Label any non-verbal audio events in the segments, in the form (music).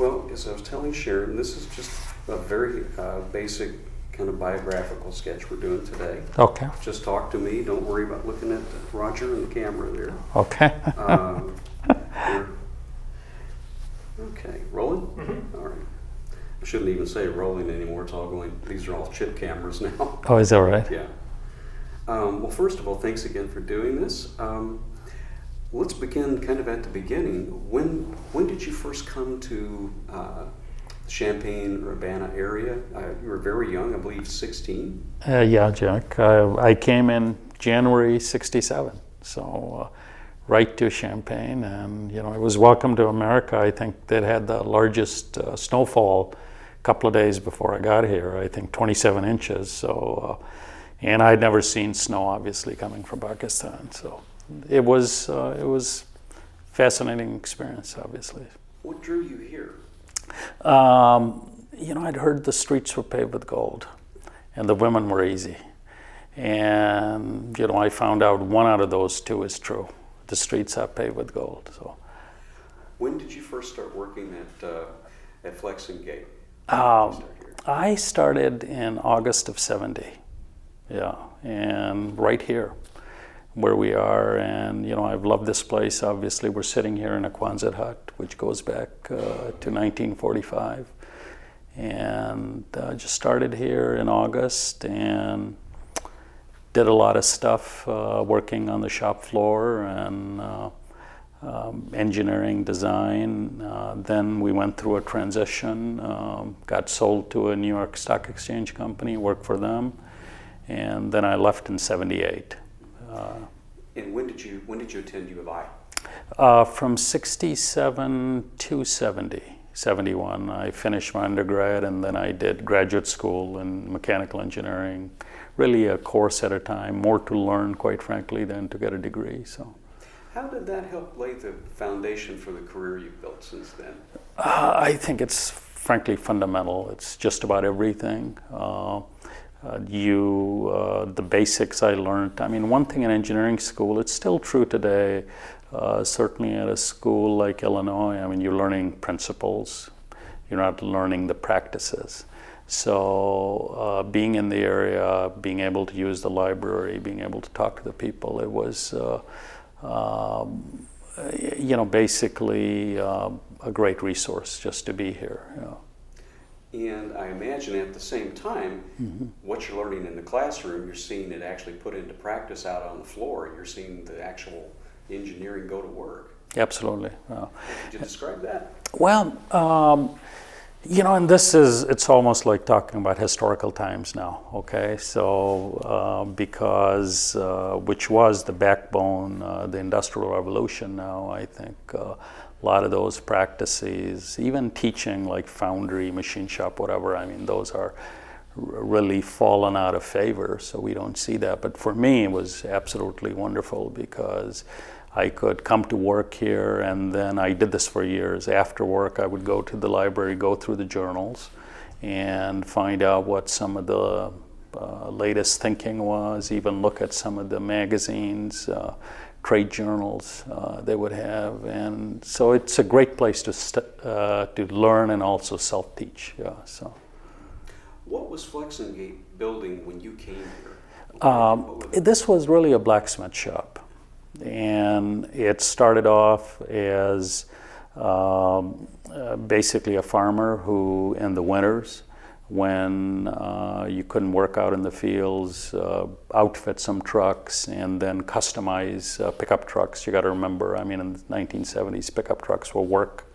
Well, as I was telling Sharon, this is just a very uh, basic kind of biographical sketch we're doing today. Okay. Just talk to me. Don't worry about looking at Roger and the camera there. Okay. Um, (laughs) okay, rolling? All right. I shouldn't even say rolling anymore. It's all going, these are all chip cameras now. oh, is that right? yeah. Um, well, first of all, thanks again for doing this. Um, let's begin kind of at the beginning. When, when did you first come to uh, Champaign Urbana area? Uh, you were very young, I believe 16. Uh, yeah, Jack. Uh, I came in January '67, so uh, right to Champaign, and you know, I was welcome to America. I think they had the largest uh, snowfall a couple of days before I got here. I think 27 inches. So, and I'd never seen snow, obviously, coming from Pakistan. So, it was uh, it was fascinating experience, obviously. What drew you here? Um, you know, I'd heard the streets were paved with gold, and the women were easy. And you know, I found out one out of those two is true. The streets are paved with gold. So, When did you first start working at, uh, at Flex-N-Gate? um, I started in August of '70. Yeah, and right here, where we are, and you know, I've loved this place. Obviously, we're sitting here in a Quonset hut, which goes back uh, to 1945, and uh, just started here in August and did a lot of stuff uh, working on the shop floor and uh, um, engineering design. Uh, then we went through a transition, um, got sold to a New York Stock Exchange company, worked for them, and then I left in '78. Uh, And when did you when did you attend U of I? uh, from 67 to 70, 71, I finished my undergrad and then I did graduate school in mechanical engineering. Really a course at a time, more to learn, quite frankly, than to get a degree. So, How did that help lay the foundation for the career you've built since then? uh, I think it's frankly fundamental. It's just about everything. Uh, uh, you, uh, the basics I learned. I mean, one thing in engineering school, it's still true today. Uh, certainly at a school like Illinois, I mean, you're learning principles. You're not learning the practices. So, uh, being in the area, being able to use the library, being able to talk to the people, it was, uh, um, you know, basically uh, a great resource just to be here. You know. And I imagine at the same time, what you're learning in the classroom, you're seeing it actually put into practice out on the floor. You're seeing the actual engineering go to work. Absolutely. Uh, Could you describe that? well, um, you know, and this is, it's almost like talking about historical times now, okay? So, uh, because, uh, which was the backbone, uh, the Industrial Revolution now, I think uh, a lot of those practices, even teaching like foundry, machine shop, whatever, I mean, those are really fallen out of favor, so we don't see that. But for me, it was absolutely wonderful because I could come to work here, and then I did this for years. After work, I would go to the library, go through the journals, and find out what some of the uh, latest thinking was, even look at some of the magazines, uh, trade journals uh, they would have. And so it's a great place to, st- uh, to learn and also self teach. Yeah, so. What was Flex-N-Gate building when you came here? Um, What was it? this was really a blacksmith shop, and it started off as um, uh, basically a farmer who, in the winters, when uh, you couldn't work out in the fields, uh, outfit some trucks and then customize uh, pickup trucks. You got to remember, I mean, in the 1970s, pickup trucks were work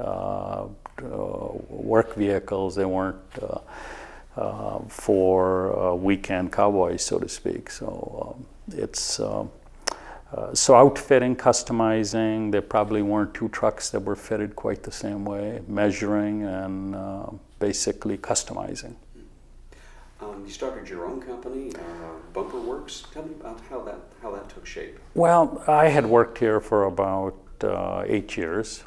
uh, uh, work vehicles. They weren't uh, for weekend cowboys, so to speak. So um, it's uh, so outfitting, customizing. There probably weren't two trucks that were fitted quite the same way. Measuring and uh, basically customizing. Um, you started your own company, uh, Bumper Works. Tell me about how that how that took shape. Well, I had worked here for about uh, eight years,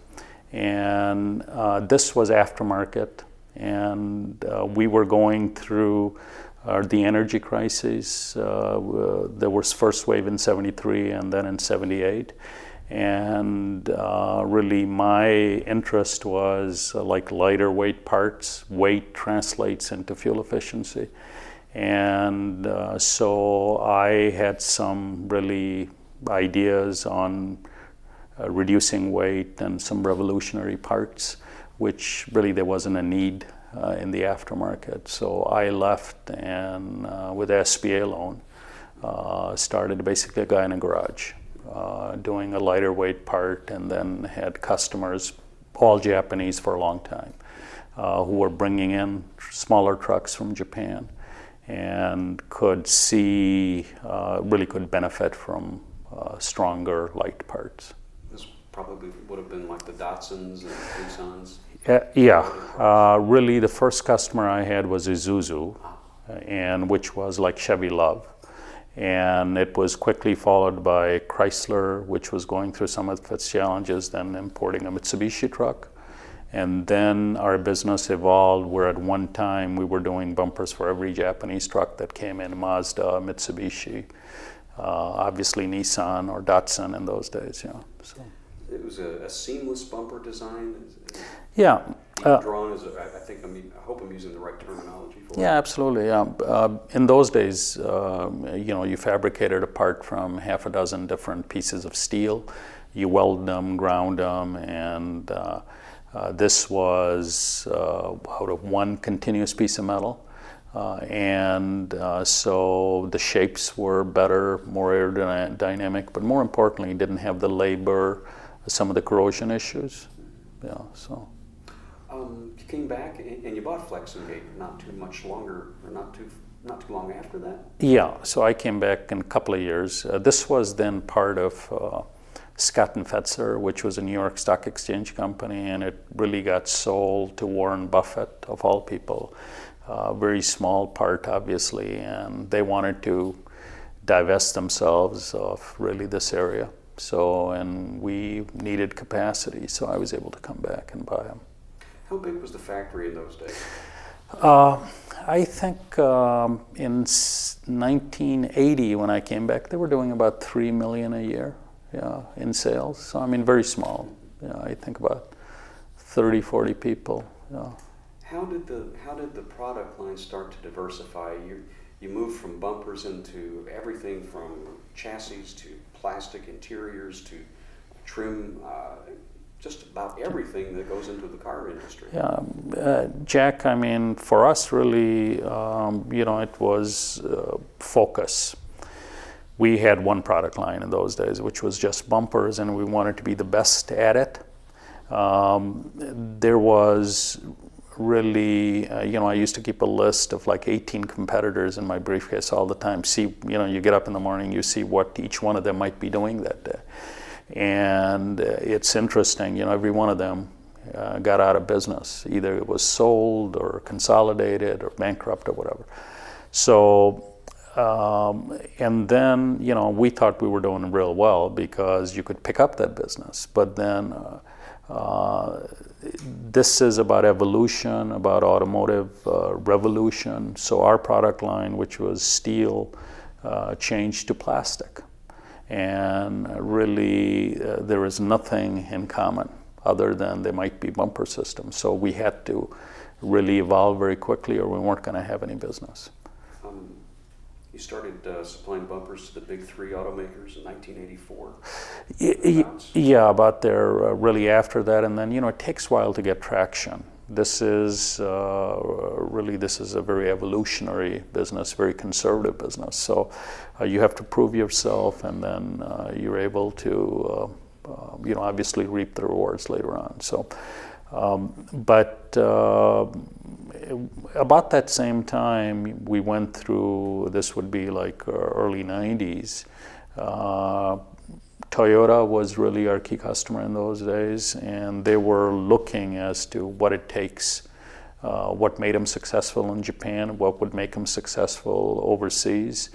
and uh, this was aftermarket, and uh, we were going through uh, the energy crisis. Uh, there was first wave in '73, and then in '78, And uh, really, my interest was uh, like lighter weight parts. Weight translates into fuel efficiency. And uh, so I had some really ideas on uh, reducing weight and some revolutionary parts, which really there wasn't a need uh, in the aftermarket. So I left and uh, with SBA loan started basically a guy in a garage uh, doing a lighter weight part and then had customers, all Japanese for a long time, uh, who were bringing in smaller trucks from Japan and could see, uh, really could benefit from stronger light parts. This probably would have been like the Datsuns and Nissans. Uh, yeah, uh, really the first customer I had was Isuzu, and which was like Chevy LUV. And it was quickly followed by Chrysler, which was going through some of its challenges, then importing a Mitsubishi truck. And then our business evolved where at one time we were doing bumpers for every Japanese truck that came in Mazda, Mitsubishi, uh, obviously Nissan or Datsun in those days. Yeah. So. It was a, a seamless bumper design. Yeah. Uh, drawn as a, I think I'm, I hope I'm using the right terminology for yeah, it. absolutely. Yeah. Uh, in those days, uh, you know, you fabricated a part from half a dozen different pieces of steel. You weld them, ground them, and uh, uh, this was uh, out of one continuous piece of metal. and so the shapes were better, more aerodynamic, but more importantly, didn't have the labor, some of the corrosion issues. Yeah, so. Um, you came back and you bought Flex-N-Gate not too much longer, or not too not too long after that. Yeah, so I came back in a couple of years. Uh, this was then part of uh, Scott and Fetzer, which was a New York Stock Exchange company, and it really got sold to Warren Buffett of all people. Uh, very small part, obviously, and they wanted to divest themselves of really this area. So, and we needed capacity, so I was able to come back and buy them. How big was the factory in those days? Uh, I think um, in 1980, when I came back, they were doing about three million a year, yeah, in sales. So I mean, very small. Yeah, I think about 30, 40 people. Yeah. How did the how did the product line start to diversify? You you moved from bumpers into everything from chassis to plastic interiors to trim. Uh, just about everything that goes into the car industry. Yeah, uh, Jack. I mean, for us, really, um, you know, it was uh, focus. We had one product line in those days, which was just bumpers, and we wanted to be the best at it. Um, there was really, uh, you know, I used to keep a list of like 18 competitors in my briefcase all the time. See, you know, you get up in the morning, you see what each one of them might be doing that day. And uh, it's interesting, you know, every one of them uh, got out of business. Either it was sold or consolidated or bankrupt or whatever. So, um, and then, you know, we thought we were doing real well because you could pick up that business. But then, uh, uh, this is about evolution, about automotive uh, revolution. So our product line, which was steel, uh, changed to plastic. And really, uh, there is nothing in common other than there might be bumper systems. So we had to really evolve very quickly or we weren't going to have any business. Um, you started uh, supplying bumpers to the big three automakers in 1984. Yeah, about there uh, really after that, and then you know it takes a while to get traction. This is uh, really this is a very evolutionary business, very conservative business. So uh, you have to prove yourself, and then uh, you're able to uh, you know obviously reap the rewards later on. So. Um, but uh, about that same time, we went through, this would be like uh, early 90s. Uh, Toyota was really our key customer in those days, and they were looking as to what it takes, uh, what made them successful in Japan, what would make them successful overseas.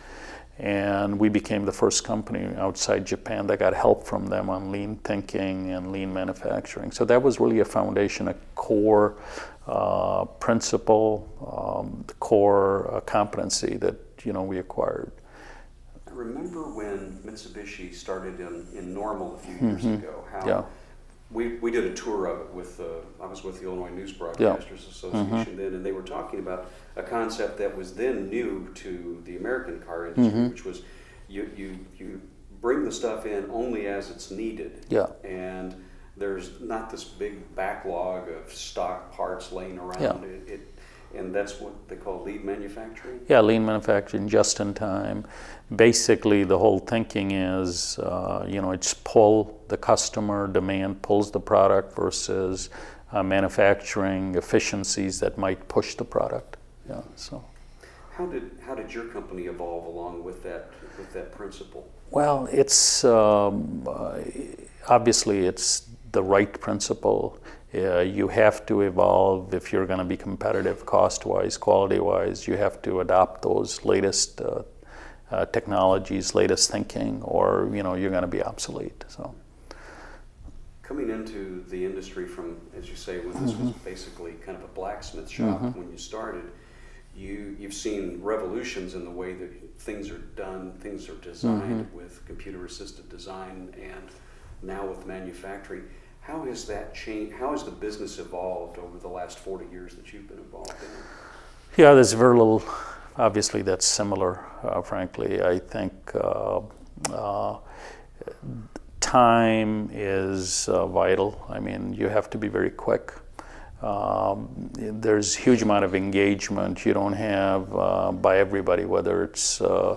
And we became the first company outside Japan that got help from them on lean thinking and lean manufacturing. So that was really a foundation, a core uh, principle, um, the core uh, competency that you know we acquired. Remember when Mitsubishi started in, in Normal a few years Mhm. ago. How Yeah. we, we did a tour of it with, uh, I was with the Illinois News Broadcasters Association then, and they were talking about a concept that was then new to the American car industry, Mhm. which was you, you, you bring the stuff in only as it's needed. Yeah. And there's not this big backlog of stock parts laying around. Yeah. It, it, and that's what they call lead manufacturing. Yeah, lean manufacturing, just in time. Basically, the whole thinking is, uh, you know, it's pull the customer demand, pulls the product versus uh, manufacturing efficiencies that might push the product. Yeah, so. How did how did your company evolve along with that with that principle? Well, it's um, obviously it's the right principle. Uh, you have to evolve if you're going to be competitive, cost-wise, quality-wise. You have to adopt those latest uh, uh, technologies, latest thinking, or you know you're going to be obsolete. So Coming into the industry from, as you say, when this was basically kind of a blacksmith shop when you started, you you've seen revolutions in the way that things are done, things are designed with computer-assisted design, and now with manufacturing. How has that changed? How has the business evolved over the last forty years that you've been involved in? yeah, there's very little. Obviously, that's similar. Uh, frankly, I think. Uh, uh, time is uh, vital. I mean, you have to be very quick. Um, there's huge amount of engagement you don't have uh, by everybody, whether it's uh,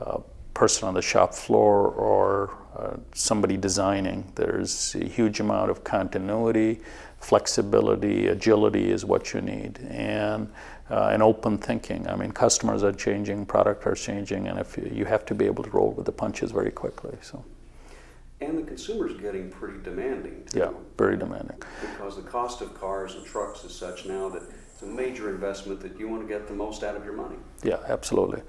a person on the shop floor or uh, somebody designing. There's a huge amount of continuity, flexibility, agility is what you need, and uh, and open thinking. I mean, customers are changing, product are changing, and if you, you have to be able to roll with the punches very quickly. So. And the consumer's getting pretty demanding. Too. Yeah, very demanding. because the cost of cars and trucks is such now that it's a major investment that you want to get the most out of your money. Yeah, absolutely.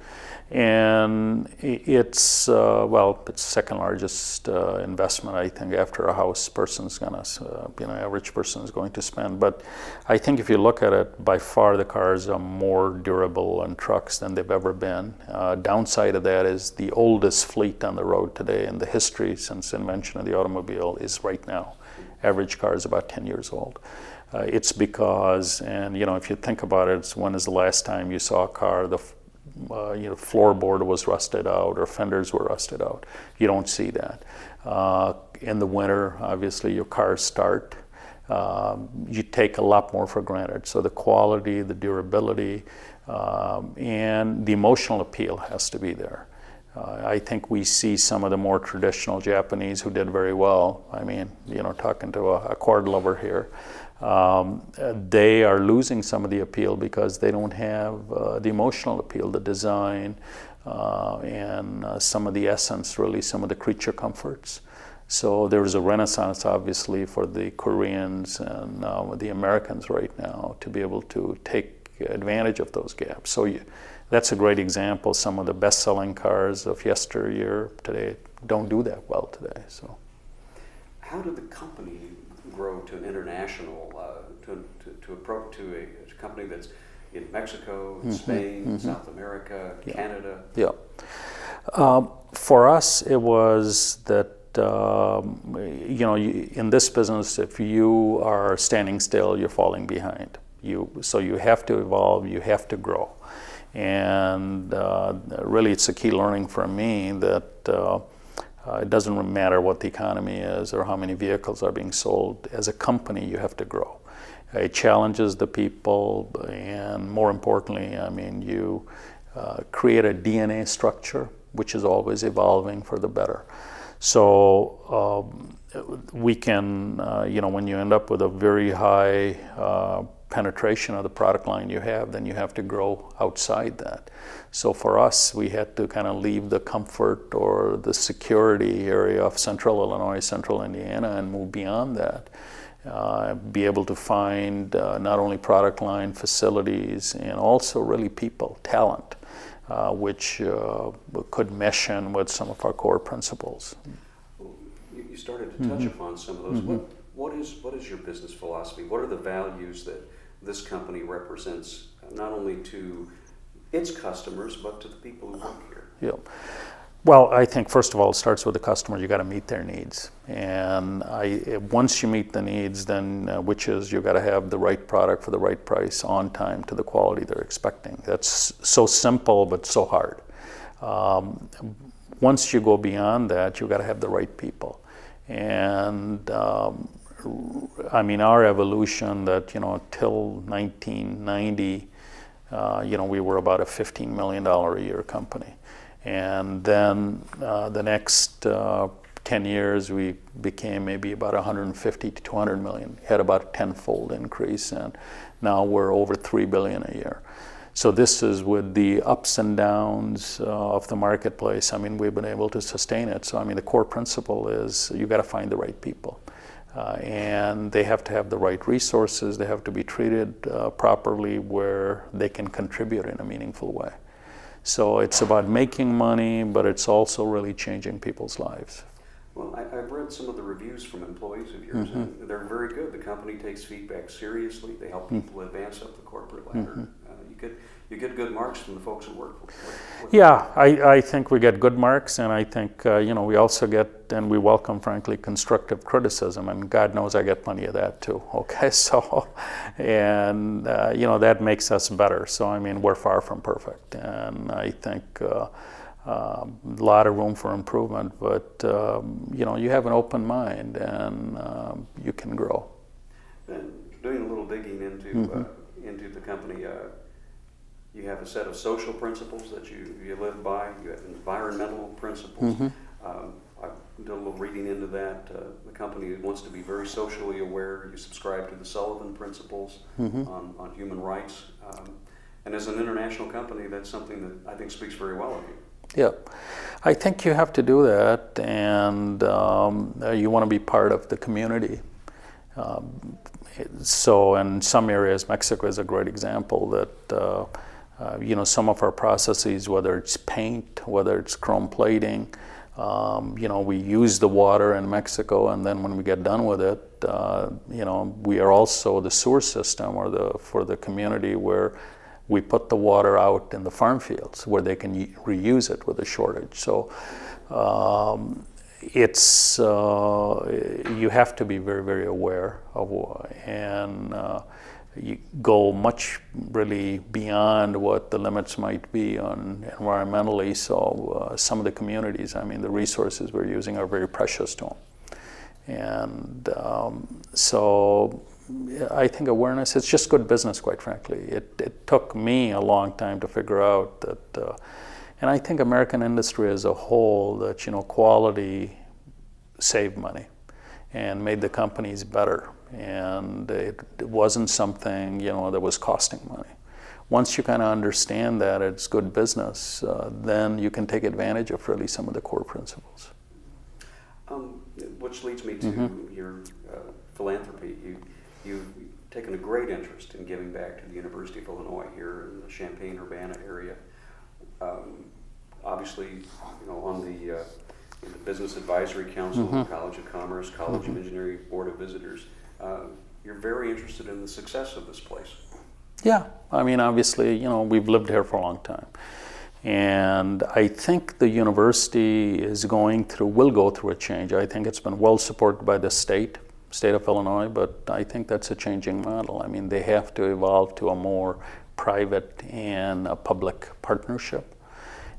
And it's uh, well, it's second largest uh, investment I think after a house person's gonna, uh, you know, average person is going to spend. But I think if you look at it, by far the cars are more durable and trucks than they've ever been. Uh, downside of that is the oldest fleet on the road today in the history since invention of the automobile is right now. Average car is about 10 years old. Uh, it's because, and you know, if you think about it, it's when is the last time you saw a car the uh, you know, floorboard was rusted out or fenders were rusted out. You don't see that. Uh, in the winter, obviously, your cars start. Um, you take a lot more for granted. So the quality, the durability, um, and the emotional appeal has to be there. Uh, I think we see some of the more traditional Japanese who did very well. I mean, you know, talking to a, a lover here, um, they are losing some of the appeal because they don't have uh, the emotional appeal, the design, uh, and uh, some of the essence, really, some of the creature comforts. So there's a renaissance, obviously, for the Koreans and uh, the Americans right now to be able to take advantage of those gaps. So you, that's a great example. Some of the best-selling cars of yesteryear today don't do that well today. So How did the company grow to an international, uh, to, to, to, a pro, to a, a company that's in Mexico, in Spain, South America, Canada? yeah, um, for us it was that. Um, you know, you, in this business, if you are standing still, you're falling behind. You so you have to evolve. You have to grow, and uh, really, it's a key learning for me that uh, uh, it doesn't matter what the economy is or how many vehicles are being sold. As a company, you have to grow. It challenges the people, and more importantly, I mean, you uh, create a DNA structure which is always evolving for the better. So um, we can, uh, you know, when you end up with a very high uh, penetration of the product line you have, then you have to grow outside that. So for us, we had to kind of leave the comfort or the security area of central Illinois, central Indiana, and move beyond that. Uh, be able to find uh, not only product line facilities and also really people, talent, uh, which uh, could mesh in with some of our core principles. You, you started to touch upon some of those. What, what is what is your business philosophy? What are the values that this company represents, not only to its customers but to the people who work here? Yeah. Well, I think first of all, it starts with the customer. You got to meet their needs, and I, once you meet the needs, then uh, which is you got to have the right product for the right price on time to the quality they're expecting. That's so simple, but so hard. Um, once you go beyond that, you got to have the right people, and um, I mean our evolution that you know till 1990, uh, you know we were about a 15 million dollar a year company and then uh, the next uh, 10 years, we became maybe about 150 to 200 million, had about a tenfold increase, and now we're over 3 billion a year. So this is with the ups and downs uh, of the marketplace. I mean, we've been able to sustain it. So I mean, the core principle is you got to find the right people, uh, and they have to have the right resources. They have to be treated uh, properly where they can contribute in a meaningful way. So it's about making money, but it's also really changing people's lives. Well, I, have read some of the reviews from employees of yours, mm-hmm. and they're very good. The company takes feedback seriously. They help mm-hmm. people mm-hmm. advance up the corporate ladder. Mm-hmm. Uh, you could you get good marks from the folks who work with, with Yeah, I, I think we get good marks, and I think uh, you know we also get and we welcome, frankly, constructive criticism, and God knows I get plenty of that too. (laughs) Okay, so and uh, you know that makes us better. So I mean we're far from perfect, and I think. Uh, um, a lot of room for improvement, but um, you know you have an open mind and um, you can grow. And doing a little digging into mm-hmm. Uh, into the company, uh, you have a set of social principles that you, you live by. You have environmental principles. Mm-hmm. Um, I did a little reading into that. Uh, the company wants to be very socially aware. You subscribe to the Sullivan principles mm-hmm. on, on human rights. Um, and as an international company, that's something that I think speaks very well of you. Yeah, I think you have to do that, and um, you want to be part of the community. Um, so, in some areas, Mexico is a great example that. Uh, uh, you know, some of our processes, whether it's paint, whether it's chrome plating, um, you know, we use the water in Mexico, and then when we get done with it, uh, you know, we are also the sewer system or the for the community where we put the water out in the farm fields where they can reuse it with a shortage. So. Um, it's uh, you have to be very very aware of and uh, go much really beyond what the limits might be on environmentally. So uh, some of the communities, I mean, the resources we're using are very precious to them. And um, so I think awareness, it's just good business, quite frankly. It, it took me a long time to figure out that, uh, and I think American industry as a whole, that, you know, quality saved money and made the companies better and it, it wasn't something you know that was costing money. Once you kind of understand that it's good business, uh, then you can take advantage of really some of the core principles. Um, which leads me to mm-hmm. your uh, philanthropy. You, you've taken a great interest in giving back to the University of Illinois here in the Champaign Urbana area. Um, obviously, you know, on the, uh, the Business Advisory Council, mm-hmm. College of Commerce, College mm-hmm. of Engineering Board of Visitors uh, you're very interested in the success of this place. Yeah, I mean, obviously, you know, we've lived here for a long time. And I think the university is going through, will go through a change. I think it's been well supported by the state, state of Illinois, but I think that's a changing model. I mean, they have to evolve to a more private and a public partnership.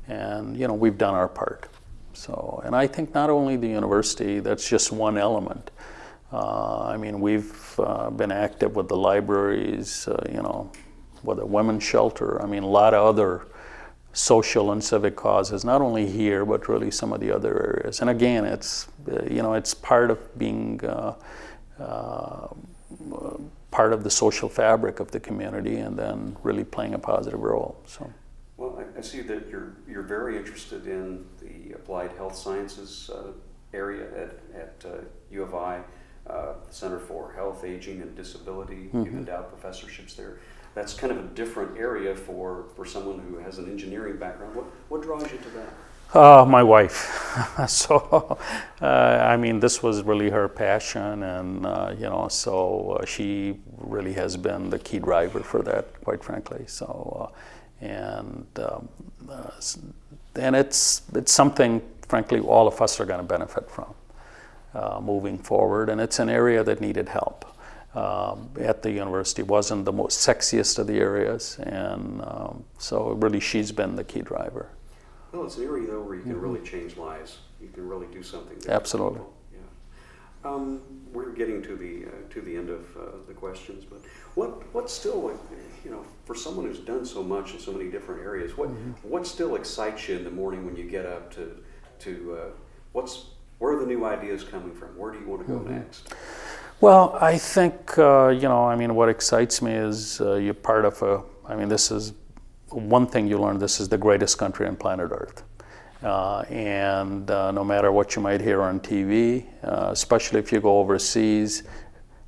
And, you know, we've done our part. So, and I think not only the university, that's just one element. Uh, I mean, we've uh, been active with the libraries, uh, you know, with a women's shelter. I mean, a lot of other social and civic causes, not only here, but really some of the other areas. And again, it's, uh, you know, it's part of being uh, uh, part of the social fabric of the community and then really playing a positive role. So. Well, I, I see that you're, you're very interested in the applied health sciences area at, at U of I uh, Center for Health, Aging, and Disability. Mm-hmm. You've endowed professorships there. That's kind of a different area for, for someone who has an engineering background. What, what draws you to that? Uh, my wife. (laughs) so, uh, I mean, this was really her passion, and uh, you know, so uh, she really has been the key driver for that, quite frankly. So, uh, and um, uh, and it's it's something, frankly, all of us are going to benefit from uh, moving forward, and it's an area that needed help. Um, at the university wasn't the most sexiest of the areas, and um, so really she's been the key driver. Well, it's an area though where you can really change lives. You can really do something. there Absolutely. Yeah. Um, we're getting to the uh, to the end of uh, the questions, but what what still you know for someone who's done so much in so many different areas, what what still excites you in the morning when you get up to to uh, what's where are the new ideas coming from? Where do you want to go next? Well, I think uh, you know. I mean, what excites me is uh, you're part of a. I mean, this is one thing you learn. This is the greatest country on planet Earth, uh, and uh, no matter what you might hear on TV, uh, especially if you go overseas,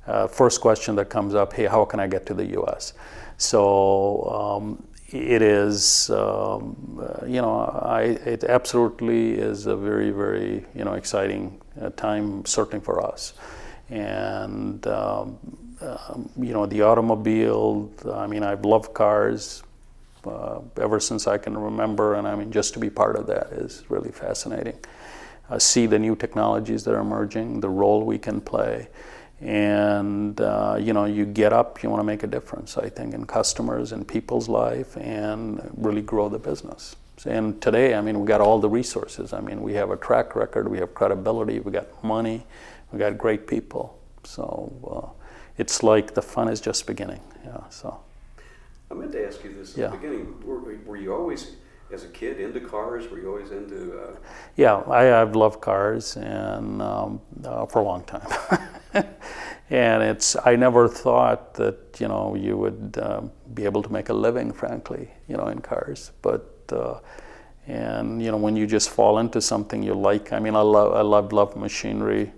uh, first question that comes up: Hey, how can I get to the U.S.? So. Um, it is, um, uh, you know, I, it absolutely is a very, very, you know, exciting uh, time, certainly for us and um, um, you know the automobile. I mean, I've loved cars uh, ever since I can remember, and I mean, just to be part of that is really fascinating. Uh, see the new technologies that are emerging, the role we can play, and uh, you know, you get up, you want to make a difference. I think in customers and people's life, and really grow the business. And today, I mean, we got all the resources. I mean, we have a track record, we have credibility, we got money, we got great people. So uh, it's like the fun is just beginning. Yeah. So I meant to ask you this at Yeah. the beginning. Were, were you always, as a kid, into cars? Were you always into? Uh, yeah, I, I've loved cars and um, uh, for a long time. (laughs) and it's I never thought that you know you would um, be able to make a living, frankly, you know, in cars. But uh, and you know when you just fall into something you like. I mean, I love I love love machinery.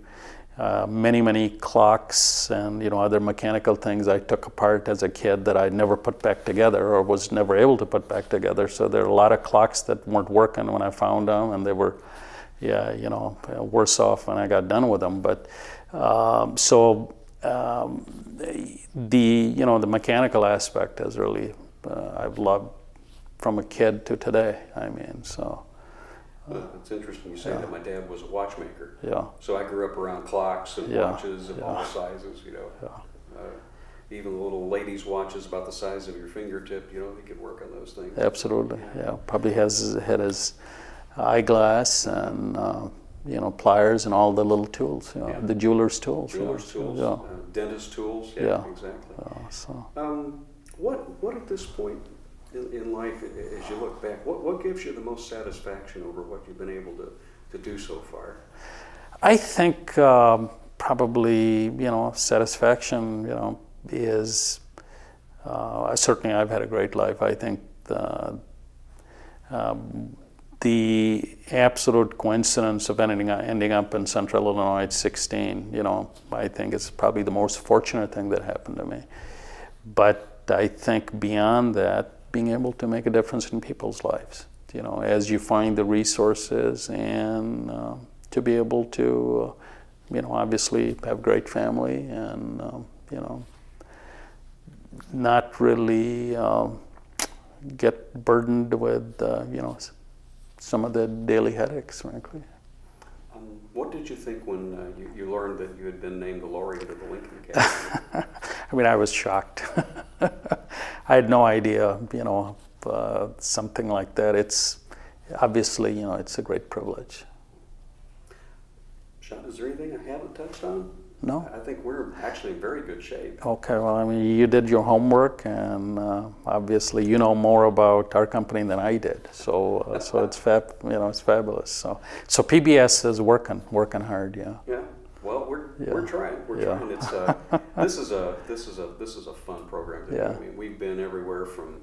Uh, many many clocks and you know other mechanical things I took apart as a kid that I never put back together or was never able to put back together. So there are a lot of clocks that weren't working when I found them, and they were, yeah, you know, worse off when I got done with them. But um, so um, the you know the mechanical aspect has really uh, I've loved from a kid to today. I mean, so uh, it's interesting you say that. My dad was a watchmaker. yeah, So I grew up around clocks and Yeah, watches of yeah. all sizes, you know. yeah. Uh, even the little ladies' watches about the size of your fingertip, you know, he could work on those things. Absolutely, yeah. Probably has had his eyeglass and uh, you know pliers and all the little tools, you know, Yeah. the jeweler's tools. you know, tools, Yeah. uh, dentist tools, yeah, Yeah. exactly. Uh, so Um, what, what at this point in, in life, as you look back, what, what gives you the most satisfaction over what you've been able to, to do so far? I think um, probably you know satisfaction you know is uh, certainly I've had a great life. I think the, um, the absolute coincidence of ending ending up in Central Illinois at 16, you know, I think is probably the most fortunate thing that happened to me. But I think beyond that, being able to make a difference in people's lives, you know, as you find the resources and uh, to be able to, uh, you know, obviously have great family and, um, you know, not really um, get burdened with, uh, you know, some of the daily headaches, frankly. Um, what did you think when uh, you, you learned that you had been named the laureate of the Lincoln (laughs) Academy? I mean, I was shocked. (laughs) I had no idea, you know, uh, something like that. It's obviously, you know, it's a great privilege. Sean, is there anything I haven't touched on? No? I think we're actually in very good shape. Okay, well, I mean, you did your homework, and uh, obviously, you know more about our company than I did. So, uh, so it's (laughs) fab, you know, it's fabulous. So, so PBS is working, working hard. Yeah. Yeah. Well, we're, we're trying. We're Yeah. trying. It's uh, (laughs) this is a this is a this is a fun program. Do. Yeah. I mean, we've been everywhere from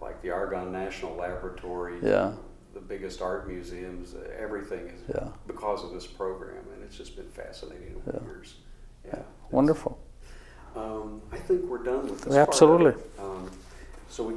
like the Argonne National Laboratory, Yeah. the biggest art museums. Everything is Yeah. because of this program, it's just been fascinating over the years. Yeah. Wonderful. Um, I think we're done with this. Absolutely. Um, so we